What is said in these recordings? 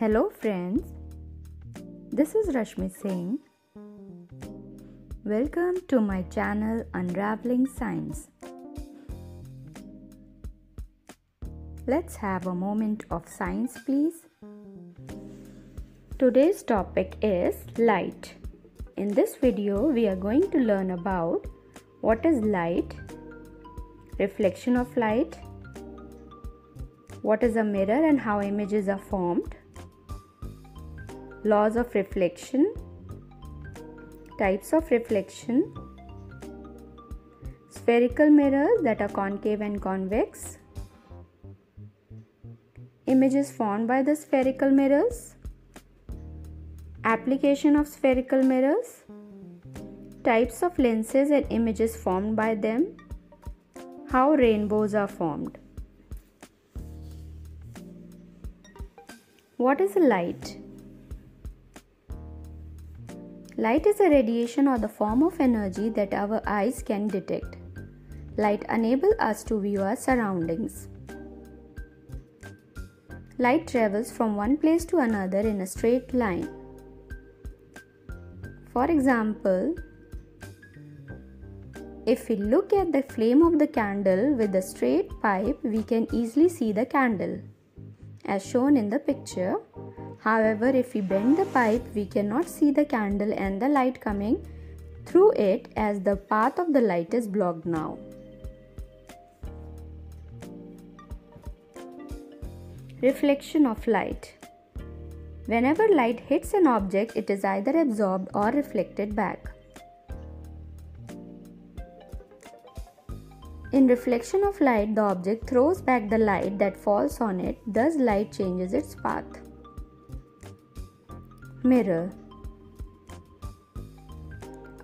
Hello, friends. This is Rashmi Singh. Welcome to my channel Unraveling Science. Let's have a moment of science, please. Today's topic is light. In this video, we are going to learn about what is light, reflection of light, what is a mirror and how images are formed, laws of reflection, types of reflection, spherical mirrors that are concave and convex, images formed by the spherical mirrors, application of spherical mirrors, types of lenses and images formed by them, how rainbows are formed. What is light? Light is a radiation or the form of energy that our eyes can detect. Light enables us to view our surroundings. Light travels from one place to another in a straight line. For example, if we look at the flame of the candle with a straight pipe, we can easily see the candle as shown in the picture. However, if we bend the pipe, we cannot see the candle and the light coming through it as the path of the light is blocked now. Reflection of light. Whenever light hits an object, it is either absorbed or reflected back. In reflection of light, the object throws back the light that falls on it, thus, light changes its path. Mirror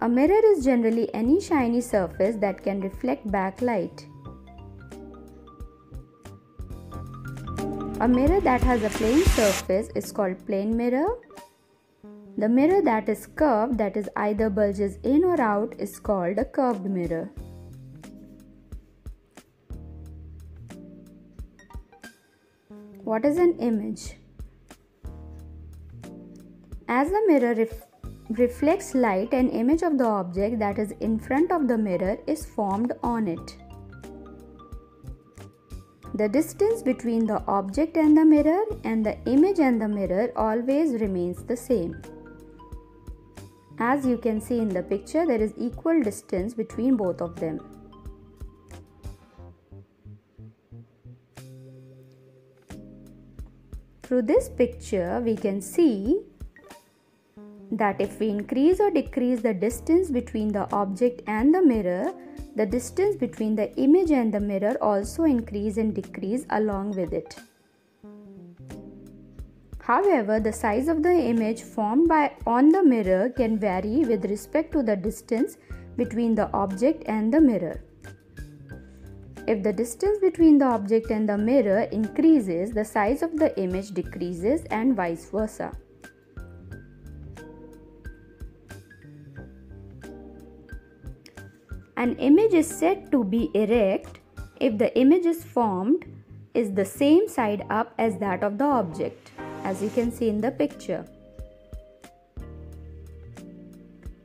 A mirror is generally any shiny surface that can reflect back light. A mirror that has a plane surface is called plane mirror. The mirror that is curved, that is either bulges in or out, is called a curved mirror. What is an image? As the mirror ref- reflects light, an image of the object that is in front of the mirror is formed on it. The distance between the object and the mirror and the image and the mirror always remains the same. As you can see in the picture, there is equal distance between both of them. Through this picture, we can see that if we increase or decrease the distance between the object and the mirror, the distance between the image and the mirror also increase and decrease along with it. However, the size of the image formed by on the mirror can vary with respect to the distance between the object and the mirror. If the distance between the object and the mirror increases, the size of the image decreases and vice versa. An image is said to be erect if the image is formed is the same side up as that of the object, as you can see in the picture.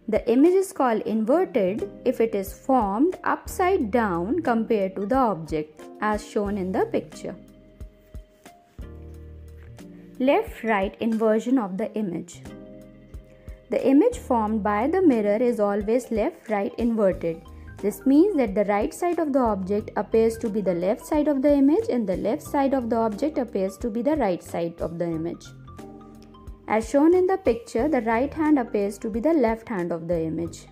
The image is called inverted if it is formed upside down compared to the object as shown in the picture. Left right inversion of the image. The image formed by the mirror is always left right inverted. This means that the right side of the object appears to be the left side of the image and the left side of the object appears to be the right side of the image. As shown in the picture, the right hand appears to be the left hand of the image.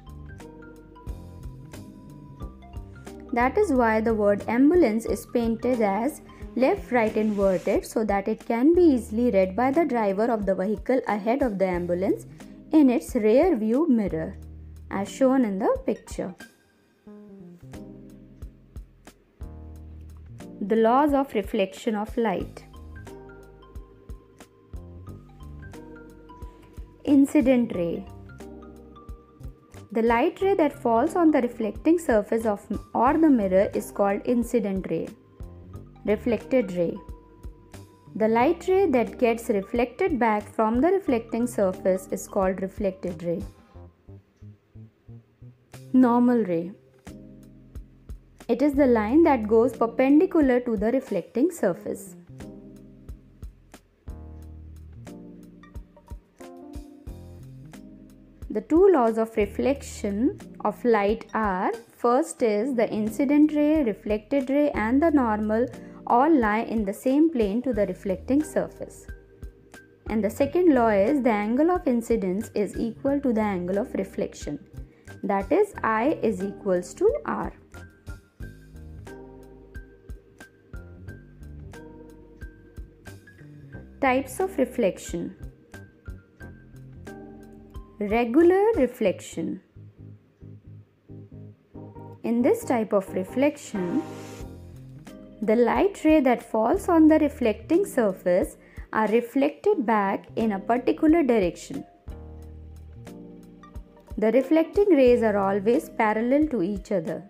That is why the word ambulance is painted as left right inverted so that it can be easily read by the driver of the vehicle ahead of the ambulance in its rear view mirror as shown in the picture. The laws of reflection of light. Incident ray. The light ray that falls on the reflecting surface of or the mirror is called incident ray. Reflected ray. The light ray that gets reflected back from the reflecting surface is called reflected ray. Normal ray. It is the line that goes perpendicular to the reflecting surface. The two laws of reflection of light are first is the incident ray, reflected ray and the normal all lie in the same plane to the reflecting surface. And the second law is the angle of incidence is equal to the angle of reflection. That is I is equals to R. Types of reflection Regular reflection In this type of reflection, the light ray that falls on the reflecting surface are reflected back in a particular direction. The reflecting rays are always parallel to each other.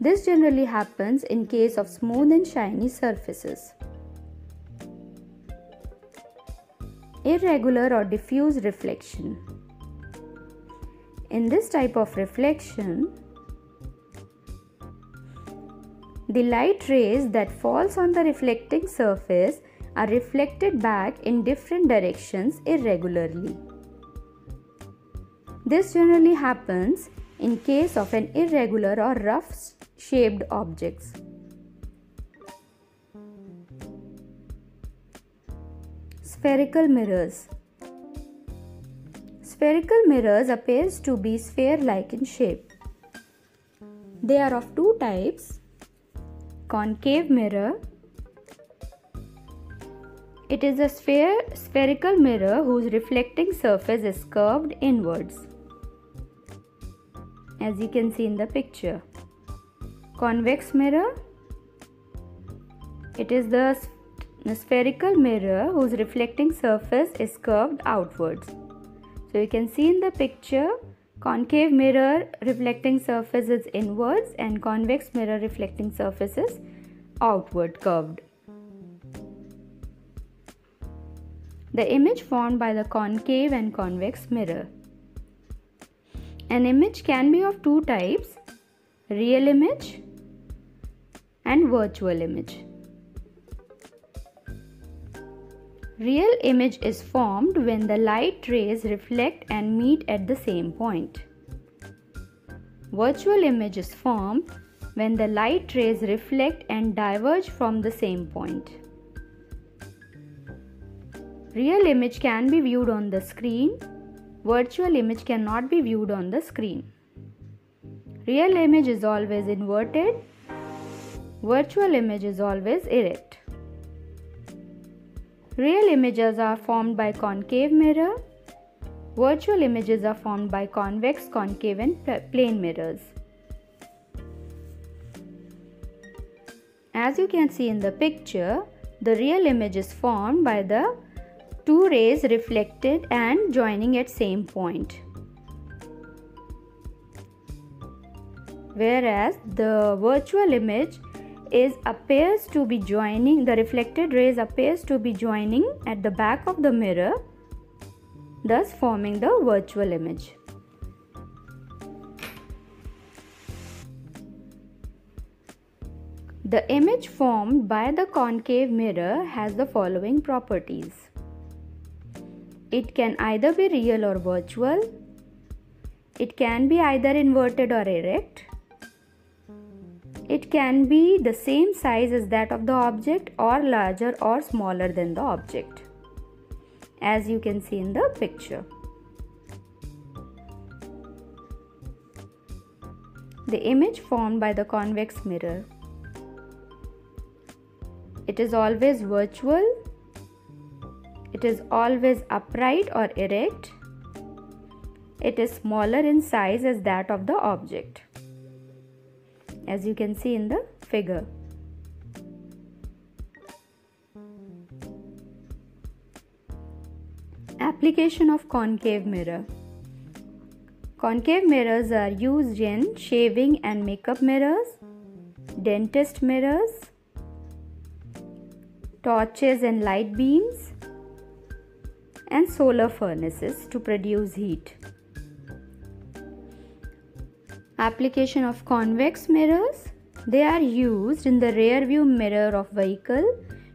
This generally happens in case of smooth and shiny surfaces. Irregular or diffuse reflection. In this type of reflection, the light rays that falls on the reflecting surface are reflected back in different directions irregularly. This generally happens in case of an irregular or rough shaped objects. Spherical mirrors Spherical mirrors appears to be sphere-like in shape. They are of two types, concave mirror. It is a sphere, spherical mirror whose reflecting surface is curved inwards, as you can see in the picture. Convex mirror. It is the spherical mirror whose reflecting surface is curved outwards. So you can see in the picture Concave mirror reflecting surface is inwards and convex mirror reflecting surface is outward curved. The image formed by the concave and convex mirror. An image can be of two types real image and virtual image. Real image is formed when the light rays reflect and meet at the same point. Virtual image is formed when the light rays reflect and diverge from the same point. Real image can be viewed on the screen. Virtual image cannot be viewed on the screen. Real image is always inverted. Virtual image is always erect. Real images are formed by concave mirror. Virtual images are formed by convex, concave and plane mirrors. As you can see in the picture, the real image is formed by the two rays reflected and joining at same point. Whereas the virtual image is appears to be joining the reflected rays appears to be joining at the back of the mirror thus forming the virtual image The image formed by the concave mirror has the following properties. It can either be real or virtual. It can be either inverted or erect. It can be the same size as that of the object or larger or smaller than the object as you can see in the picture. The image formed by the convex mirror. It is always virtual. It is always upright or erect. It is smaller in size as that of the object as you can see in the figure. Application of concave mirror. Concave mirrors are used in shaving and makeup mirrors, dentist mirrors, torches and light beams, and solar furnaces to produce heat. Application of convex mirrors. They are used in the rear view mirror of vehicle,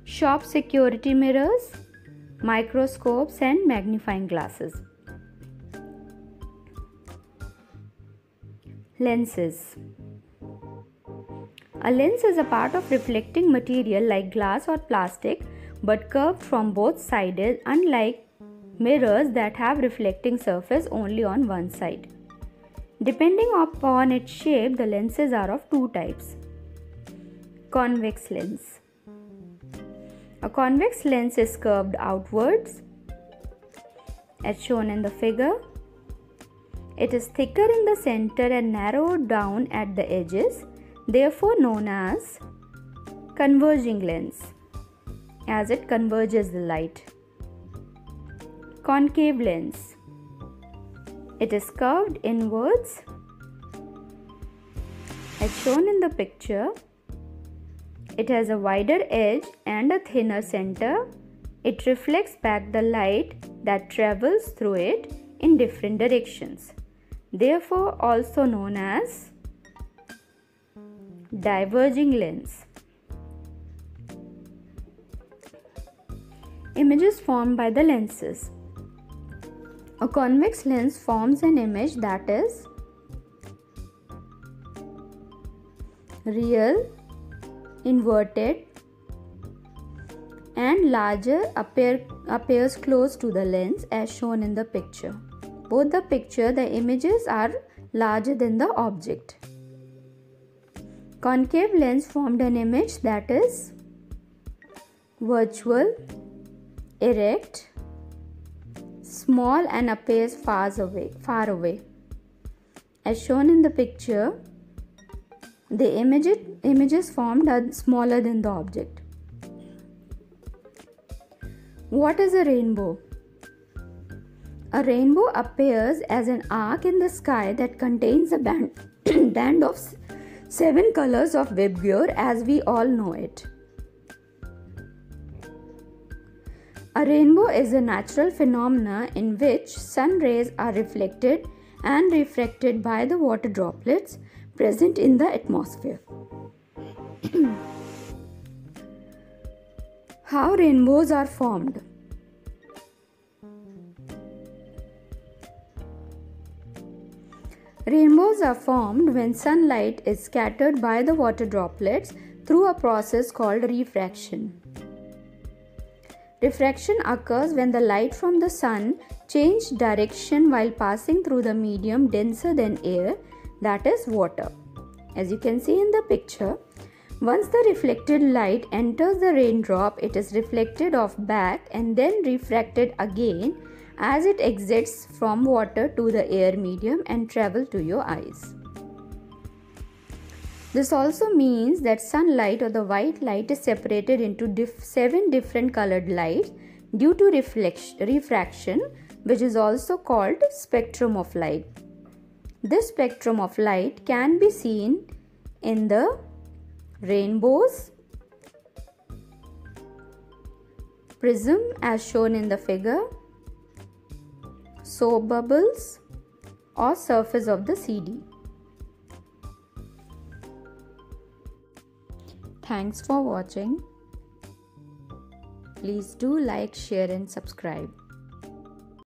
shop security mirrors, microscopes and magnifying glasses. Lenses. A lens is a part of reflecting material like glass or plastic but curved from both sides unlike mirrors that have reflecting surface only on one side. Depending upon its shape, the lenses are of two types. Convex lens. A convex lens is curved outwards as shown in the figure. It is thicker in the center and narrowed down at the edges, therefore known as converging lens as it converges the light. Concave lens it is curved inwards as shown in the picture. It has a wider edge and a thinner center. It reflects back the light that travels through it in different directions. Therefore, also known as diverging lens. Images formed by the lenses. A convex lens forms an image that is real, inverted, and larger appear, appears close to the lens as shown in the picture. Both the picture, the images are larger than the object. Concave lens formed an image that is virtual, erect, small and appears far away, far away. As shown in the picture, the image, images formed are smaller than the object. What is a rainbow? A rainbow appears as an arc in the sky that contains a band, band of seven colors of VIBGYOR as we all know it. A rainbow is a natural phenomena in which sun rays are reflected and refracted by the water droplets present in the atmosphere. How rainbows are formed? Rainbows are formed when sunlight is scattered by the water droplets through a process called refraction. Refraction occurs when the light from the sun changes direction while passing through the medium denser than air, that is water. As you can see in the picture, once the reflected light enters the raindrop, it is reflected off back and then refracted again as it exits from water to the air medium and travel to your eyes. This also means that sunlight or the white light is separated into seven different colored lights due to refraction, which is also called spectrum of light. This spectrum of light can be seen in the rainbows, prism as shown in the figure, soap bubbles, or surface of the CD. Thanks for watching. Please do like, share, and subscribe.